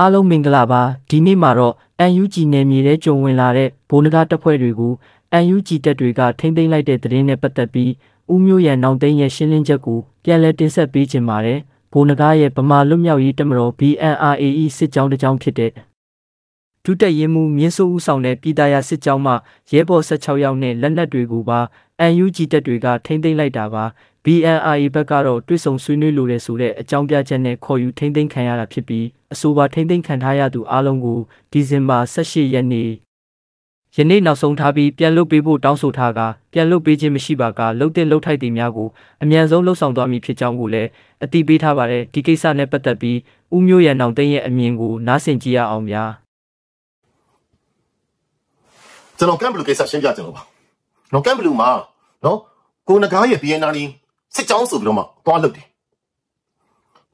အားလုံးမင်္ဂလာပါဒီနေ့မှာတော့ UNG နယ်မြေထဲကျုံဝင်လာတဲ့ဘိုးနဂါတပ်ဖွဲ့တွေကို UNG တပ်တွေကထိမ့်သိမ်းလိုက်တဲ့သတင်းနဲ့ပတ်သက်ပြီးဦးမျိုးရန်နောင်သိန်းရဲ့ရှင်းလင်းချက်ကိုပြန်လည်တင်ဆက်ပေးခြင်းပါတယ်ဘိုးနဂါရဲ့ဗမာလွတ်မြောက်ရေးတပ်မတော် BNRAE စစ်ကြောင်းတစ်ကြောင်းဖြစ်တဲ့ဒုတက်ရင်မှုမြင်းစိုးဦးဆောင်တဲ့ပြည်သားရစစ်ကြောင်းမှရဲဘော်16ယောက်နဲ့လက်နက်တွေကိုပါ UNG တပ်တွေကထိမ့်သိမ်းလိုက်တာပါ BNRA ဘက်ကတော့တွစ်ဆုံဆွေးနွေးလိုတဲ့ဆိုတဲ့အကြောင်းပြချက်နဲ့ခေါ်ယူထိမ့်သိမ်းခံရတာဖြစ်ပြီးအဆိုပါထိမ့်သိမ်းခံထားရသူအလုံးကိုဒီဇင်ဘာ18ရက်နေ့ယနေ့နောက်ဆုံးထားပြီးပြန်လွတ်ပေးဖို့တောင်းဆိုထားကပြန်လွတ်ပေးခြင်းမရှိပါကလှုပ်တဲ့လှုပ်ထိုက်တွေများကိုအမြန်ဆုံးလှုပ်ဆောင်သွားမည်ဖြစ်ကြောင်းကိုလည်းအတိပေးထားပါတယ်ဒီကိစ္စနဲ့ပတ်သက်ပြီးဦးမျိုးရန်နောင်သိန်းရဲ့အမြင်ကိုနားဆင်ကြည့်ရအောင်ဗျာကျွန်တော်ကမ်ဘလူကိစ္စရှင်းပြကြလို့ပါနော်ကမ်ဘလူမှာနော်ကိုနဂါးရဲ့ BNR စစ်ကြောင်းဆိုပြီးတော့မှသွားလုပ်တယ်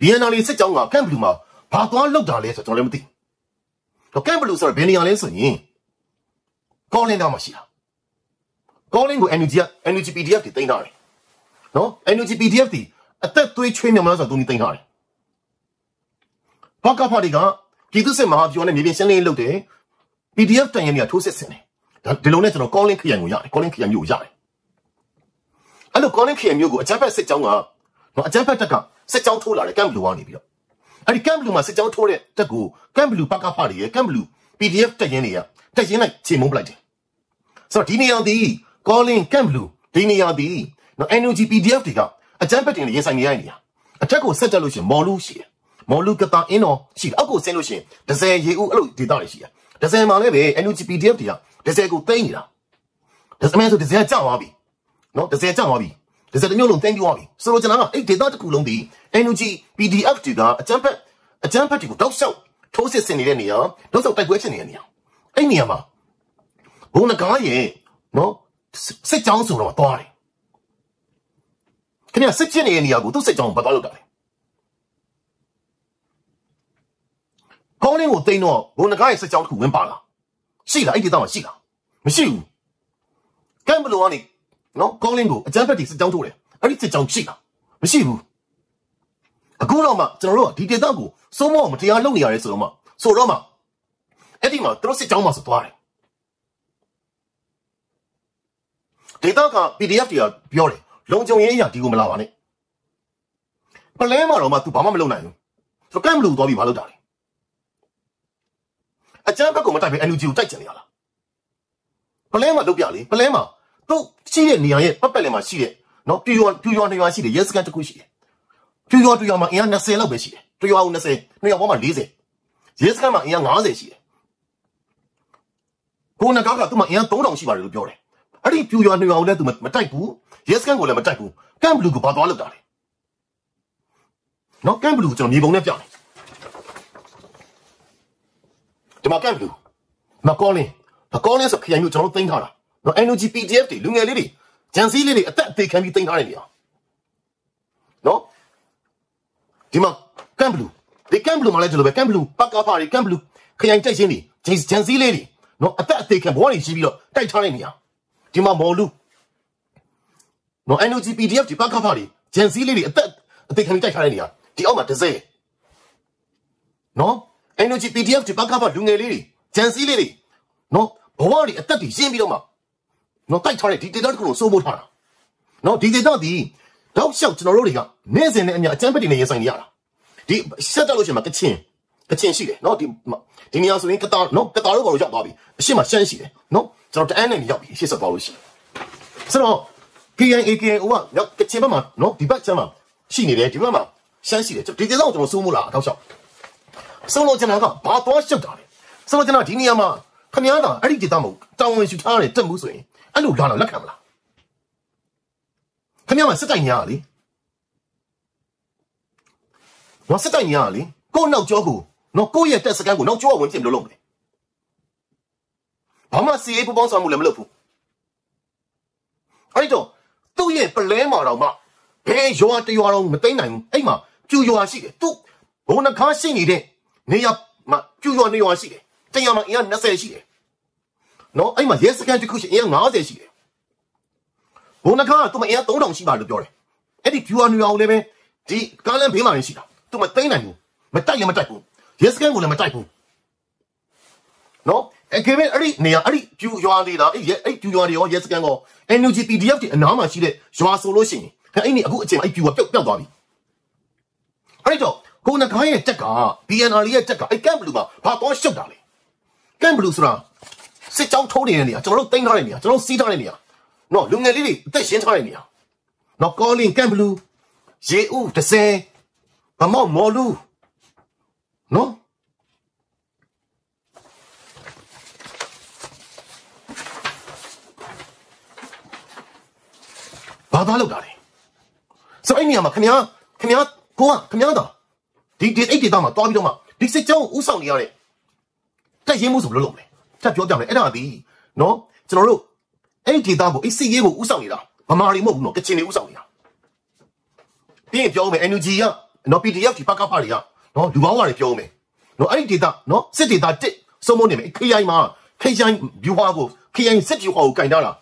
BNR စစ်ကြောင်းကကမ်ဘလူမှာဘာသွားလုပ်တာလဲဆိုတော့ကျွန်တော်လည်းမသိတော့ကမ်ဘလူဆိုတော့ဘယ်နေရာလဲဆိုရင်ကောလင်းတော့မှရှိတာကောလင်းကို NUG NUG PDF တွေတင်ထားတယ်နော် NUG PDF တွေအသက်သွေးချွေးမြမလားဆိုတော့သူနေတင်ထားတယ်ဘာကဖာဒီကပြည်သူစစ်မဟာပြောနဲ့မြေပြင်ရှင်းလင်းလုပ်တယ် PDF တန်ရင်တွေကထိုးစစ်ဆင်တယ်ဒီလိုနဲ့ကျွန်တော် calling ခရိုင်ကိုရတယ် calling ခရိုင်မျိုးကိုရတယ် အဲ့လို calling ခရိုင်မျိုးကိုအကြမ်းဖက်စစ်ကြောင်းကနော်အကြမ်းဖက်တက်ကစစ်ကြောင်းထိုးလာတယ်ကမ်ဘလူကနေပြီးတော့အဲ့ဒီကမ်ဘလူမှာစစ်ကြောင်းထိုးတဲ့တက်ကိုကမ်ဘလူပကဖတွေရဲ့ကမ်ဘလူ PDF တက်ရင်တွေကတက်ရင်လိုက်ချိန်မုံပလိုက်တယ်ဆိုတော့ဒီနေရာဒီ calling ကမ်ဘလူဒီနေရာဒီနော် NUG PDF တွေကအကြမ်းဖက်တင်ရင်ဆိုင်နေရနေရအထက်ကိုဆက်တက်လို့ရှိရင်မော်လူရှိတယ်မော်လူကတာအင်းတော်ရှိတယ်အောက်ကိုဆင်းလို့ရှိရင်ဒဇယ်ရေဦးအဲ့လိုဒေတာတွေရှိတယ်ဒဇယ်မှာလည်းပဲ NUG PDF တွေကဒဇယ်ကိုသိမ်းနေတာဒဇယ်မဲဆိုဒဇယ်ကြောက်သွားပြီ နော်ဒဇယ်ကြောက်သွားပြီဒဇယ်တစ်မျိုးလုံးသိမ်းပြီးသွားပြီဆိုတော့ကျွန်တော်ကအဲ့ဒေတာတစ်ခုလုံးဒီ NUG PDF တွေကအကြမ်းဖက်အကြမ်းဖက်တွေကိုတောက်လျှောက်ထိုးစစ်ဆင်နေတဲ့နေရာတောက်လျှောက်တိုက်ပွဲဖြစ်နေတဲ့နေရာအဲ့နေရာမှာဘုံနဂါးရဲ့နော်စစ်ကြောင်းဆိုတော့သွားတယ်ခင်ဗျစစ်ဖြစ်နေတဲ့နေရာကိုသူ့စစ်ကြောင်းဘာသွားလို့တာလဲကောင်းလင်းကိုတိန်းတော့ဘုံနဂါးရဲ့စစ်ကြောင်းတစ်ခုဝင်ပါလားရှိလားအဲ့ဒီတော့ရှိလားမရှိဘူးကမ်ဘလိုကနေ နော်ကောင်းလင်းကိုအကြမ်းဖက်တီစစ်ကြောင်းထိုးတယ်အဲ့ဒီစစ်ကြောင်းရှိလားမရှိဘူးအခုတော့မှကျွန်တော်တို့ကဒီဒေတာကိုစိုးမောမတရားလုပ်နေရတယ်ဆိုတော့မှဆိုတော့မှအဲ့ဒီမှာသူတို့စစ်ကြောင်းမှာဆိုသွားတယ်ဒေတာက PDF တွေကပြောတယ်လုံခြုံရေးအရာဒီကိုမလာပါနဲ့ပလဲမှာတော့မှ तू ဘာမှမလုပ်နိုင်ဘူးသူကမ်ဘလူသွားပြီးမလုပ်တာလေအကြမ်းဖက်ကိုမတိုက်ပဲ NUG ကိုတိုက်ချင်နေရလားပလဲမှာလုပ်ပြလေပလဲမှာ သူ့ရှိတဲ့နေရာရဲ့ပတ်ပတ်လည်မှာရှိတဲ့နော်ပြူရွာပြူရွာနေရွာရှိတယ်ရဲစခန်းတစ်ခုရှိတယ်ပြူရွာပြူရွာမှာအင်အား20လောက်ပဲရှိတယ်ပြူရွာဦး20နှစ်ရွာပေါ်မှာ40ရဲစခန်းမှာအင်အား90ရှိတယ်ကိုနကားကသူ့မှာအင်အား3000ရှိပါတယ်လို့ပြောတယ်အဲ့ဒီပြူရွာနှစ်ရွာကိုလည်းသူမတိုက်ဘူးရဲစခန်းကိုလည်းမတိုက်ဘူးကမ်ဘလူးကိုဘာသွားလုပ်တာလဲနော်ကမ်ဘလူးကိုကျွန်တော်မြေပုံနဲ့ပြတယ်ဒီမှာကမ်ဘလူးမကောလင်းမကောလင်းဆိုခရိုင်မျိုးကျွန်တော်သိမ်းထားတာ နော် NUG PDF တွေလူငယ်လေးတွေဂျန်စီလေးတွေအသက်အသေးခံပြီးသိမ်းထားတဲ့နေရာနော်ဒီမှာကမ်ဘလူးဒီကမ်ဘလူးမှာလည်းဒီလိုပဲကမ်ဘလူးပကဖာတွေကမ်ဘလူးခရိုင်တိုက်ချင်းတွေဂျန်ဂျန်စီလေးတွေနော်အသက်အသေးခံဘဝတွေရှိပြီးတော့တိုက်ထားတဲ့နေရာဒီမှာမော်လူနော် NUG PDF ဒီပကဖာတွေဂျန်စီလေးတွေအသက်အသေးခံပြီးတိုက်ထားတဲ့နေရာဒီအောက်မှာဒဇယ်နော် NUG PDF ဒီပကဖာလူငယ်လေးတွေဂျန်စီလေးတွေနော်ဘဝတွေအသက်တွေရှင်းပြီးတော့မှ နော်တိုက်ထားတဲ့ဒီ data တစ်ခုကိုစိုးမိုးထားတာနော်ဒီ data ဒီတောက်လျှောက်ကျွန်တော်တို့တွေကနေ့စဉ်နဲ့အများအကျန်းပက်တွေနဲ့ရင်ဆိုင်နေရတာဒီဆက်တက်လို့ရှိရင်မကချင်ကချင်ရှိတယ်နော်ဒီဒီနေရာဆိုရင်ကတာနော်ကတာတို့ဘာလို့ရောက်သွားပြီအရှိမရှမ်းရှိတယ်နော်ကျွန်တော်တန်းနဲ့ရောက်ပြီရှေ့ဆက်သွားလို့ရှိတယ်ဆိုတော့ KNA KNO ကရောက်ကချင်ဘက်မှာနော်ဒီဘက်ချမ်းမှာရှိနေတယ်ဒီဘက်မှာရှမ်းရှိတယ်ဒီ data ကိုကျွန်တော်စိုးမိုးလာတောက်လျှောက်ဆုံးလို့ကျွန်တော်ကဘာသွားရှုပ်တာလဲဆိုတော့ကျွန်တော်ဒီနေရာမှာခမည်းတော်အဲ့ဒီဒေတာမဟုတ်တောင်းဝင်ရှူထားတယ်တက်မှုဆိုရင် အဲ့လိုလာတော့လက်ခံမလားခင်ဗျားမစစ်တိုင်ညာလေနော်စစ်တိုင်ညာလေကိုနောက်ကျောကိုနော်ကိုရဲ့တက်စကန်ကိုနောက်ကျောဝင်ပြင်လို့လုပ်မယ်ဘာမှစီအေးပူပေါင်းဆောင်မှုလည်းမလုပ်ဘူးအဲ့တော့သူ့ရဲ့ပလဲမှာတော့မှဘယ်ရွာတရွာတော့မသိနိုင်ဘူးအဲ့မှာပြူရွာရှိတယ်သူ့ဘုံနှခါရှိနေတဲ့နေရာမှာပြူရွာနေရွာရှိတယ်တရွာမှာအင်အား20ရှိတယ် နော်အဲ့မှာရဲစကန်တစ်ခုရှိအင်အား90ရှိတယ်ဘုံနှခါကသူ့မှာအင်အား3000ရှိပါလို့ပြောတယ်အဲ့ဒီပြူရွာနေရွာကိုလည်းပဲဒီကားလမ်းဘေးမှာရှိတာသူမသိနိုင်ဘူးမတိုက်လည်းမတိုက်ဘူးရဲစခန်းကိုလည်းမတိုက်ဘူးနော်အကေပဲအဲ့ဒီနေရာအဲ့ဒီပြူရွာလေးတာအဲ့ရဲအဲ့ပြူရွာတွေရောရဲစခန်းကော NUG PDF တွေအနားမှာရှိတဲ့ရွာဆိုလို့ရှိရင်အဲ့ဒီအခုအချိန်အဲ့ပြူကပျောက်ပျောက်သွားပြီအဲ့တော့ကိုနခိုင်းရဲ့တက်က BNR ရဲ့တက်ကအဲ့ကမ်ဘလူးမှာဘာတော့ရှုပ်တာလဲကမ်ဘလူးဆိုတာ စစ်ကြောင်းထိုးနေတဲ့နေရာကျွန်တော်တို့တင်ထားတဲ့နေရာကျွန်တော်စီးထားတဲ့နေရာနော်လူငယ်လေးတွေအသက်ရှင်ထားတဲ့နေရာနော်ကောလင်ကမ်ဘလူးရေဦးတစဲဗမောက်မော်လူနော်ဘာသာလောက်တာလဲဆိုအဲ့နေရာမှာခင်ဗျာခင်ဗျာကိုကခင်ဗျာတော့ဒီဒီအဲ့ဒီတော့မှတွားပြီးတော့မှဒီစစ်ကြောင်းဥဆောင်နေရတဲ့တက်ရင်မှုဆိုဘယ်လိုလုပ်မလဲ ထပ်ပြောပြမယ်အဲ့ဒါဒီနော်ကျွန်တော်တို့အဲ့ဒီတော့ကိုအစ်စစ်ရေးကိုဥဆောင်နေတာဗမာတွေမဟုတ်ဘူးနော်ကချင်တွေဥဆောင်နေတာပြီးရင်ပြောမယ် NUG ကနော် PDF ဒီပကဖတွေကနော်လူပေါင်းကတွေပြောမယ်နော်အဲ့ဒီဒေတာနော်စစ်ဒေတာတစ်စုံမနေမယ် KI မှာ KI ဗျူဟာကို KI စစ်ဗျူဟာကိုကင်တာလား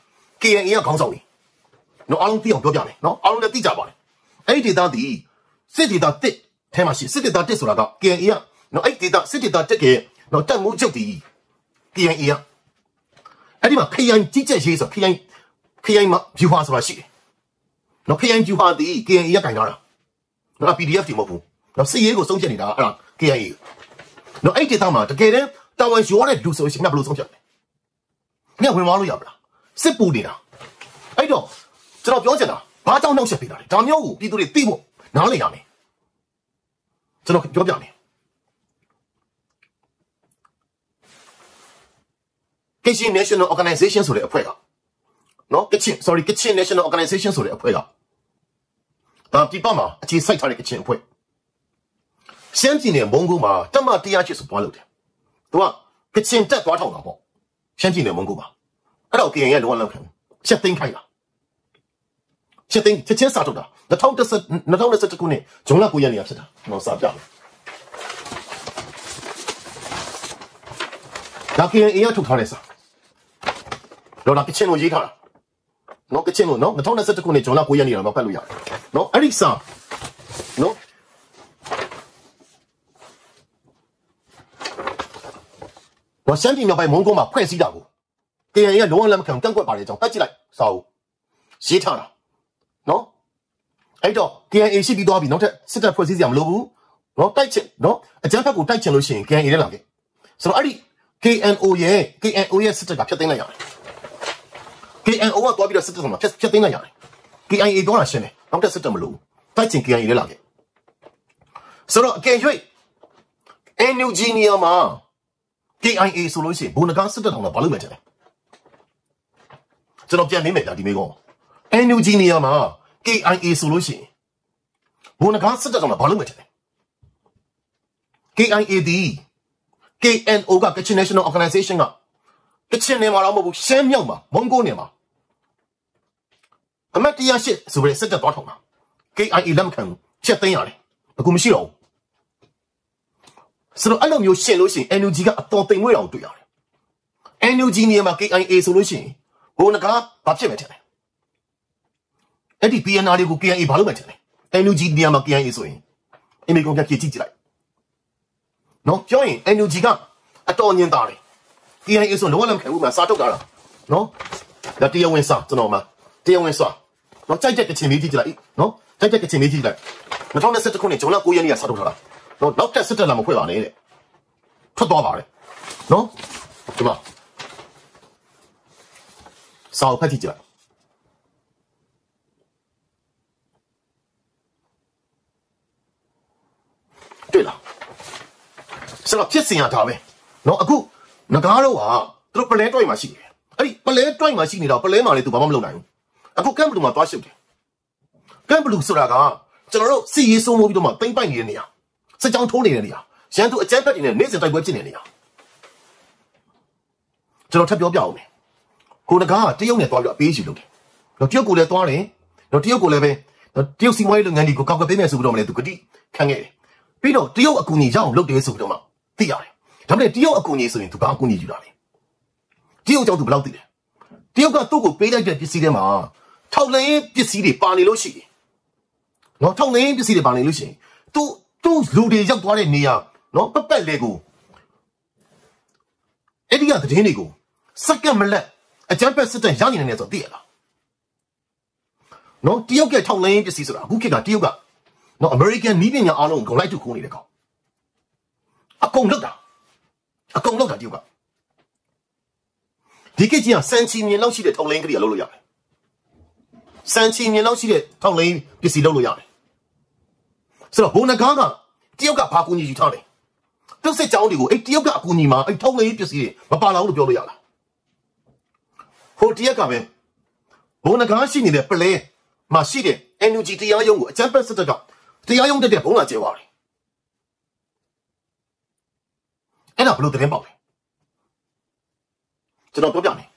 KI ကခေါင်းဆောင်နေနော်အားလုံးသိအောင်ပြောပြမယ်နော်အားလုံးလည်းသိကြပါလေအဲ့ဒီဒေတာဒီစစ်ဒေတာတစ်ထဲမှာရှိစစ်ဒေတာတစ်ဆိုတာက KI ကနော်အဲ့ဒီဒေတာစစ်ဒေတာတစ်ကနော်တက်မှုချုပ်ဒီ KI ကအဲ့ဒီမှာ KI ကြီးကြက်ရေးဆို KI KI မှာဗျူဟာဆိုတာရှိတယ်နော် KI ဗျူဟာဒီ KI ကကင်တာလားနော် PDF တွေမဟုတ်ဘူးနော်စစ်ရေးကိုဆုံးဖြတ်နေတာအဲ့ဒါ KI နော်အဲ့ဒီတောင်မှာတကယ်တမ်းတာဝန်ရောတဲ့လူဆိုရှင်ကဘယ်လိုဆုံးဖြတ်လဲ။ညဝင်သွားလို့ရမလား။စစ်ပူနေတာ။အဲ့တော့ကျွန်တော်ပြောချင်တာဘာကြောင့်နှောက်ရှက်ပေးတာလဲ။ဒါမျိုးကိုပြည်သူတွေသိဖို့နားလည်ရမယ်။ကျွန်တော်ပြောပြမယ်။ Kitchen National Organization ဆိုတဲ့အဖွဲ့ကနော် Kitchen sorry Kitchen National Organization ဆိုတဲ့အဖွဲ့ကဒါပြပမှာအခြေစိုက်ထားတဲ့ Kitchen အဖွဲ့ရှမ်းပြည်နယ်မုံကိုမှာတမတရားချစ်ဆိုပွားလို့တယ်။သူကကချင်တက်သွားထောင်တာပေါ့။ရှမ်းပြည်နယ်မုံကိုမှာအဲ့တော့ KN ရဲ့လောကလောက်ခံချက်သိမ်းခိုင်းတာ။ချက်သိမ်းချက်ချင်းစာထုတ်တာ2010 2010ခုနှစ်ဂျုံလ9ရက်နေ့ဖြစ်တာ။ကျွန်တော်စာပြမယ်။ဒါ KN အရထုတ်ထားတဲ့စာ။ တော့ဒါကချင်ကိုရေးထားတာ။နော်ကချင်ကိုနော်2021ခုနှစ်ဂျုံလ9ရက်နေ့တော့ဖတ်လို့ရတယ်။နော်အဲ့ဒီစာနော်တော့ရှမ်းပြည်မြောက်ပိုင်းမုံကုန်းမှာဖွဲ့စည်းတာကို KN ရဲ့လုံးဝလက်မခံကန့်ကွက်ပါတဲ့အကြောင်းတတ်ကြည့်လိုက်စာအုပ်ရေးထားတာနော်အဲ့တော့ KNA ရှိပြီးသွားပြီနောက်ထပ်စစ်တပ်ဖွဲ့စည်းစရာမလိုဘူးနော်တိုက်ချင်နော်အကြမ်းဖက်ကိုတိုက်ချင်လို့ရှိရင် KNA နဲ့လာခဲ့ဆိုတော့အဲ့ဒီ KNO ရဲ့ KNO ရဲ့စစ်တပ်ကဖျက်သိမ်းလိုက်ရတယ် KNO ကသွားပြီးတော့စစ်တပ်ဆောင်မှာဖျက်ဖျက်သိမ်းလိုက်ရတယ် KIA တော့လာရှင်းတယ်နောက်ထပ်စစ်တပ်မလိုဘူးတိုက်ချင် KNA နဲ့လာခဲ့ဆိုတော့အကယ်၍ NUG နေရာမှာ KIA ဆိုလို့ရှိရင်ဘုံနဂါစစ်တပ်ထောင်တာဘာလို့မဲ့တယ်လဲကျွန်တော်ပြန်နေမယ်ဒါဒီမေကော NUG နေရာမှာ KIA ဆိုလို့ရှိရင်ဘုံနဂါစစ်တပ်ထောင်တာဘာလို့မဲ့တယ်လဲ KIA ဒီ KNO က Kachin National Organization ကကချင်နေမှာတော့မဟုတ်ဘူးရှမ်းမြောက်မှာမွန်ဂိုနေမှာ အမတ်တရားရှိဆိုပြီးစစ်တပ်တော်ထောင်တာ KIA လက်မခံဘူးချက်သိမ်းရတယ်အခုမရှိတော့ဘူးဆိုတော့အဲ့လိုမျိုးရှင်းလို့ရှိရင် NUG ကအတော်တိမ်မွေးအောင်တွေ့ရတယ် NUG နေရာမှာ KIA ဆိုလို့ရှိရင်ဘိုးနဂါဘာဖြစ်မယ်ထင်လဲအဲ့ဒီ PNR တွေကို KIA ဘာလို့မှထင်လဲ NUG နေရာမှာ KIA ဆိုရင်အမေကောင်ကကြည့်ကြည့်ကြည့်လိုက်နော်ပြောရင် NUG ကအတော်ညင်တာတယ် KIA ဆိုလုံးဝလက်မခံဘူးမှာစားထုတ်တာလားနော်ဒါတရားဝင်စားကျွန်တော်မှာတရားဝင်စား နော်ကြိုက်တဲ့ကချင်လေးကြည့်ကြည့်လိုက်နော်ကြိုက်တဲ့ကချင်လေးကြည့်ကြည့်လိုက်2017ခုနှစ်ဇွန်လ9ရက်နေ့ကစားထုတ်ထားတာနော်နောက်တက်စစ်တက်လာမဖွဲ့ပါနဲ့တဲ့ထွက်သွားပါတယ်နော်ဒီမှာစာအုပ်ဖတ်ကြည့်ကြလိုက်တွေ့လားဆိုတော့ဖြစ်စင်ရတာပဲနော်အခုငကားတော့ဟာသူတို့ပလဲတွိုက်မှာရှိတယ်အဲ့ဒီပလဲတွိုက်မှာရှိနေတော့ပလဲမှာလေသူဘာမှမလုပ်နိုင်ဘူး အခုကမ်ဘလူးမှာသွားရှုပ်တယ်ကမ်ဘလူးဆိုတာကကျွန်တော်တို့စီရေးစိုးမိုးပြီးတော့မှတိမ့်ပိုက်နေတဲ့နေရာစစ်ကြောင်းထိုးနေတဲ့နေရာရန်သူအကြမ်းဖက်တွေနဲ့နေ့စဉ်တိုက်ပွဲဖြစ်နေတဲ့နေရာကျွန်တော်ထပ်ပြောပြအောင်မယ်ကိုနဂါကတရုတ်နဲ့တွားပြီးအပေးရှိလုပ်တယ်တော့တရုတ်ကိုလည်းတွားတယ်တော့တရုတ်ကိုလည်းပဲတရုတ်စီးပွားရေးလုပ်ငန်းတွေကိုကောက်ကပေးမယ်ဆိုပြီးတော့မလဲသူကတိခံခဲ့တယ်ပြီးတော့တရုတ်အကူအညီရအောင်လုပ်တယ်ဆိုပြီးတော့မှသိရတယ်ဒါပေမဲ့တရုတ်အကူအညီဆိုရင်သူဘာအကူအညီယူတာလဲတရုတ်ကြောင့်သူဘယ်လောက်သိလဲတရုတ်ကသူ့ကိုပေးလိုက်တဲ့ပစ္စည်းတွေမှာ ထောက်လင်းပစ္စည်းတွေပါနေလို့ရှိတယ်နော်ထောက်လင်းပစ္စည်းတွေပါနေလို့ရှိရင်သူသူ့လူတွေရောက်သွားတဲ့နေရာနော်ပက်ပက်လေးကိုအဲ့ဒီကသတင်းတွေကိုစက္ကန့်မလက်အကြမ်းဖက်စစ်တပ်ရနေနေတယ်ဆိုတော့သိရလားနော်တရုတ်ကထောက်လိုင်းပစ္စည်းဆိုတာအခုခေတ်ကတရုတ်ကနော်အမေရိကန်နီးပညာအားလုံးဂုံလိုက်တူခိုးနေတဲ့ကောင်အကုန်လောက်တာအကုန်လောက်တာတရုတ်ကဒီကိစ္စကစန်ချီမြင်လောက်ရှိတဲ့ထောက်လိုင်းကလေးကလုပ်လို့ရတယ် စန်ချီမြင်လောက်ရှိတဲ့ထောက်လိုင်းပစ္စည်းလုပ်လို့ရတယ်ဆိုတော့ဘုံနကားကတရုတ်ကဘာကူညီယူထားတယ်တုတ်စစ်ကြောင်းတွေကိုအဲ့တရုတ်ကအကူညီမှာအဲ့ထောက်လိုင်းပစ္စည်းတွေမပါလာဘူးလို့ပြောလို့ရလားဟိုတရက်ကပဲဘုံနကားရှိနေတဲ့ပလဲမှာရှိတဲ့ NUG တရားရုံးကိုအကြမ်းဖက်စစ်တပ်ကတရားရုံးတက်တဲ့ဘုံလာကျဲသွားတယ်အဲ့ဒါဘလို့သတင်းပေါက်လဲကျွန်တော်ပြောပြမယ်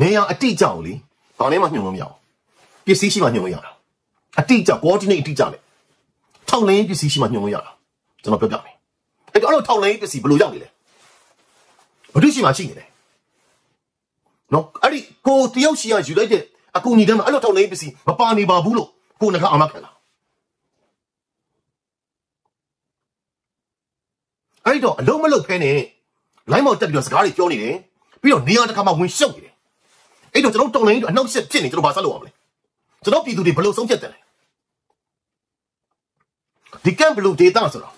နေရအတိအကျကိုလေဘာနဲ့မှညှို့လို့မရအောင် ပစ္စည်းရှိမှညှို့လို့ရတာအတိအကျ coordinate အတိအကျလေထောက်လင်းပစ္စည်းရှိမှညှို့လို့ရတာကျွန်တော်ပြောပြမယ်အဲ့တော့အဲ့လိုထောက်လင်းပစ္စည်းဘလို့ရောက်နေလဲဘာလို့ရှိမှရှိနေလဲနော်အဲ့ဒီကိုတယောက်ရှိရယူလိုက်တဲ့အကူညီတန်းမှာအဲ့လိုထောက်လင်းပစ္စည်းမပါနေပါဘူးလို့ကိုနခအာမခံလားအဲ့တော့အလုံးမလုံးဖဲနဲ့လိုင်းမော်တက်ပြီးတော့စကားတွေပြောနေတယ်ပြီးတော့နေရာတစ်ခါမှဝင်ရှုပ်နေတယ်အဲ့တော့ကျွန်တော်တော်လိုင်းတို့အနှောက်အယှက်ဖြစ်နေကျွန်တော်ဘာဆက်လုပ်အောင်လဲ ကျွန်တော်ပြည်သူတွေဘယ်လိုဆုံးဖြတ်တယ်လဲဒီကမ်ဘလူးဒေတာဆိုတော့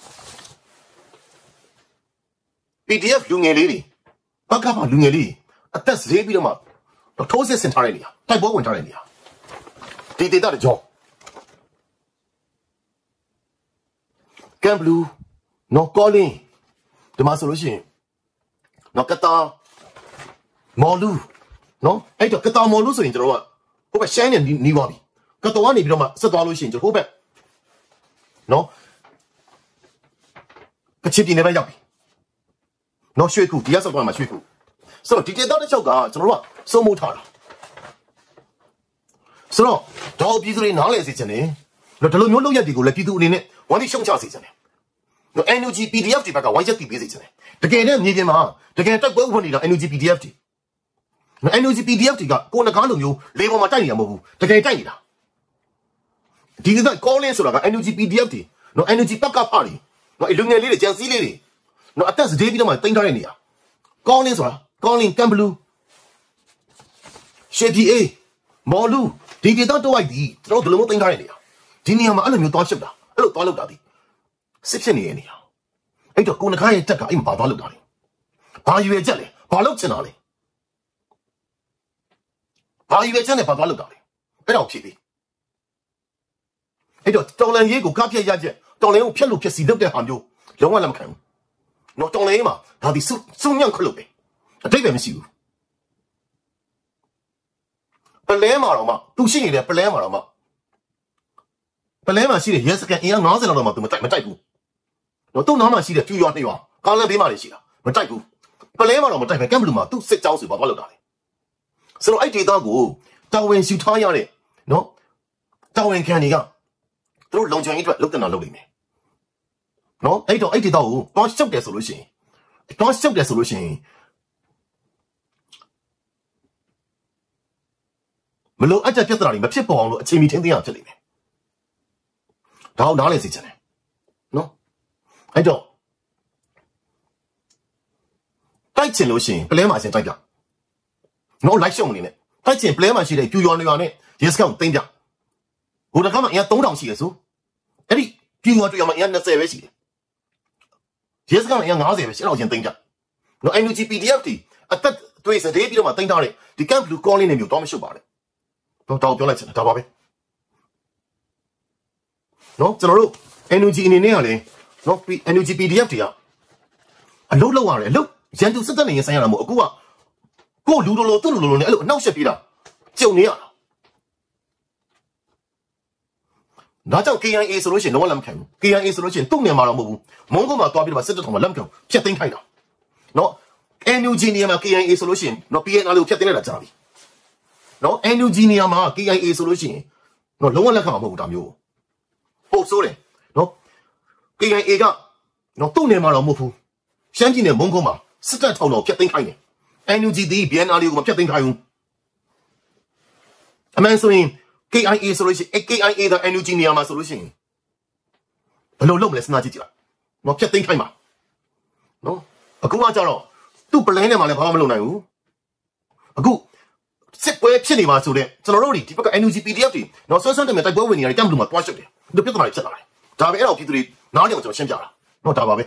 PDF လူငယ်လေးတွေဘက်ကမှလူငယ်လေးအသက်ဈေးပြီးတော့မှထိုးစစ်ဆင်ထားတဲ့နေရာတိုက်ပွဲဝင်ထားတဲ့နေရာဒီဒေတာတကြောကမ်ဘလူးနော်ကောလင်းဒီမှာဆိုလို့ရှိရင်နော်ကတာမော်လူနော်အဲ့တော့ကတာမော်လူဆိုရင်ကျွန်တော်က ဟိုဘက်ရှမ်းနေနီးသွားပြီကတော်ကနေပြီးတော့မှဆက်သွားလို့ရှိရင်ကျွန်တော်ဟိုဘက်နော်ကချစ်ပြည်နယ်ဘက်ရောက်ပြီနော်ရွှေကူဒီရက်ဆက်သွားမှာရွှေကူဆိုတော့ဒီတေတော့တစ်ချောက်ကကျွန်တော်တို့ကစုံမိုးထားတာဆိုတော့ဒေါ်ပြည်သူတွေနားလည်စေချင်တယ်နော်ဒီလိုမျိုးလုပ်ရက်တွေကိုလည်းပြည်သူအနေနဲ့ဝမ်းပြီးရှုံချစေချင်တယ်နော် NUG PDF တွေဘက်ကဝိုင်းချက်တည်ပေးစေချင်တယ်တကယ်နဲ့မြေပြင်မှာတကယ်တိုက်ပွဲဝင်နေတာ NUG PDF တွေနော် NUG PDF တွေကကိုယ်နှကားလိုမျိုးလေပေါ်မှာတိုက်နေတာမဟုတ်ဘူးတကယ်တိုက်နေတာဒီက calling ဆိုတာက NUG PDF တွေနော် NUG ဘက်ကဖားတွေနော်အလူငယ်လေးတွေကြံစည်လေးတွေနော်အသက်စဒေးပြီးတော့မှတင်ထားတဲ့နေရာ calling ဆိုတာ calling ကမ်ဘလူးရှေဒီအေမော်လူဒီဒေတာတော့ဝိုက်ဒီကျွန်တော်တို့လိုမျိုးတင်ထားတဲ့နေရာဒီနေရာမှာအဲ့လိုမျိုးသွားရှုပ်တာအဲ့လိုသွားလောက်တာဒီစစ်ဖြစ်နေတဲ့နေရာအဲ့တော့ကိုနခါရဲ့တက်ကအိမ်မှာဘာသွားလောက်တာလဲဘာရွယ်ချက်လဲဘာလောက်ချင်တာလဲ ဘာရွယ်ချက်နဲ့ဘာသွားလောက်တာလဲအဲ့တော့ဖြစ်ပြီအဲ့တော့တော်လန်ရေးကိုကားပြက်ရချက်တော်လန်ကိုဖျက်လို့ဖျက်စီလုပ်တဲ့ဟာမျိုးလုံးဝလက်မခံဘူးနော်တော်လန်ရေးမှာဒါဒီစုစုညံ့ခလို့ပဲအတိတ်ပဲမရှိဘူးပလဲမှာတော့မှသူရှိနေတဲ့ပလဲမှာတော့မှပလဲမှာရှိတဲ့ရဲစကန်အင်အား90လောက်တော့မှသူမတိုက်မတိုက်ဘူးနော်သူ့နားမှာရှိတဲ့ဖြူရွာနှစ်ရွာကားလမ်းဘေးမှာနေရှိတာမတိုက်ဘူးပလဲမှာတော့မတိုက်ပဲကမ်ဘလူမှာသူ့စစ်ကြောင်းစီဘာသွားလောက်တာလဲ ဆိုတော့အဲ့ဒီတော့ကိုတာဝန်ယူထားရတဲ့နော်တာဝန်ခံတွေကသူတို့လုံခြုံရေးအတွက်လုပ်တင်တာလုပ်နေမယ်နော်အဲ့တော့အဲ့ဒီတော့ကိုတွားရှုပ်တယ်ဆိုလို့ရှိရင်တွားရှုပ်တယ်ဆိုလို့ရှိရင်မလို့အကြက်ပြဿနာတွေမဖြစ်ပေါ်အောင်လို့အချိန်မီထင်းသိရဖြစ်နေတယ်ဒါအောင်နားလဲစေချင်တယ်နော်အဲ့တော့တိုက်ချင်လို့ရှိရင်ပလဲမှာရှင်တိုက်ပြ နော်လိုက်ရှုံမနေနဲ့တိုက်ချင်ပလဲမှာရှိတဲ့ပြူရွာနေရွာနဲ့ရဲစကောင်တင်းပြဟိုတခါမှအရင်3000ရှိရဆိုအဲ့ဒီပြူရွာတူရွာမှာအရင်20ပဲရှိတယ်ရဲစကောင်အရင်90ပဲရှင်းအောင်ချင်းတင်းပြနော် NUG PDF တီအသက်တွေးစတဲ့ပြီးတော့မှတင်းထားတယ်ဒီ Camp Blue Calling နေမျိုးတော့မရှုပ်ပါနဲ့တော့တောက်ပြောလိုက်ချင်တာဒါပါပဲနော်ကျွန်တော်တို့ NUG အနေနဲ့ကလည်းနော် NUG PDF တွေကအလုတ်လောက်ရတယ်အလုတ်ရန်သူစစ်တပ်နေရင်ဆိုင်ရတာမဟုတ်အခုက ကိုလူလိုလိုသူ့လိုလိုနဲ့အဲ့လိုအနှောက်ယှက်ပြီးတာကြုံနေရတာဒါကြောင့် KIA ဆိုလို့ရှိရင်တော့လက်မခံဘူး KIA ဆိုလို့ရှိရင်သူ့နေမှာတော့မဟုတ်ဘူးမုံကုန်းမှာသွားပြီးတော့စစ်တပ်ထောင်မှာလက်မခံဖြတ်သိမ်းခိုင်းတာနော် NUG နေရာမှာ KIA ဆိုလို့ရှိရင်နော် PNR ကိုဖြတ်သိမ်းလိုက်တာကြားပြီနော် NUG နေရာမှာ KIA ဆိုလို့ရှိရင်နော်လုံးဝလက်ခံမှာမဟုတ်ဘူးဒါမျိုးပို့ဆိုးတယ်နော် KIA ကနော်သူ့နေမှာတော့မဟုတ်ဘူးရှမ်းပြည်နယ်မုံကုန်းမှာစစ်တပ်ထောင်တော်ဖြတ်သိမ်းခိုင်းတယ် NUG ဒီ BNR ကိုမဖြတ်သိမ်းခိုင်းဘူးအမှန်ဆိုရင် KIA ဆိုလို့ရှိရင် KIA ਦਾ NUG နေရာမှာဆိုလို့ရှိရင်ဘယ်လိုလုပ်မလဲစဉ်းစားကြည့်ကြည့်လား။နော်ဖြတ်သိမ်းခိုင်းပါနော်အခုကကြတော့သူ့ plan နဲ့မှလည်းဘာမှမလုပ်နိုင်ဘူးအခုစစ်ပွဲဖြစ်နေမှာဆိုတဲ့ကျွန်တော်တို့ဒီဘက်က NUG PDF တွေနော်ဆွမ်းဆွမ်းတယ်မဲ့တိုက်ပွဲဝင်နေရတယ်ကမ်ဘလူးမှာတွားရှုပ်တယ်ဒီပြဿနာတွေဖြစ်လာတယ်ဒါပဲအဲ့တော့ပြည်သူတွေနားလည်အောင်ကျွန်တော်ရှင်းပြတာနော်ဒါပါပဲ